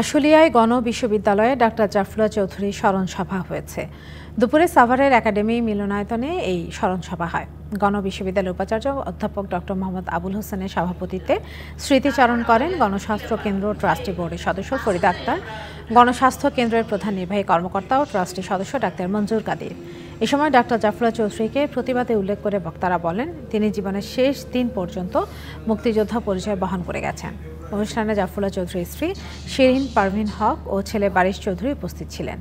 আশুলিয়ায় গণ বিশ্ববিদ্যালয়ে ডাক্তার জাফরুল্লাহ চৌধুরী স্মরণ সভা হয়েছে। দুপুরে সাভারের একাডেমি মিলনায়তনে এই স্মরণ সভা হয়। গণ বিশ্ববিদ্যালয়ের উপাচার্য অধ্যাপক ডক্টর মোহাম্মদ আবুল হোসেনের সভাপতিত্বে স্মৃতিচারণ করেন গণস্বাস্থ্য কেন্দ্র ট্রাস্টি বোর্ডের সদস্য ফরিদ আক্তার, গণস্বাস্থ্য কেন্দ্রের প্রধান নির্বাহী কর্মকর্তা ও ট্রাস্টি সদস্য ডাক্তার মঞ্জুর কাদির। এ সময় ডাক্তার জাফরুল্লাহ চৌধুরীকে প্রতিবাদে উল্লেখ করে বক্তারা বলেন, তিনি জীবনের শেষ দিন পর্যন্ত মুক্তিযোদ্ধা পরিচয় বহন করে গেছেন। অনুষ্ঠানে জাফরুল্লাহ চৌধুরীর স্ত্রী শিরিন পারভিন হক ও ছেলে বারিশ চৌধুরী উপস্থিত ছিলেন।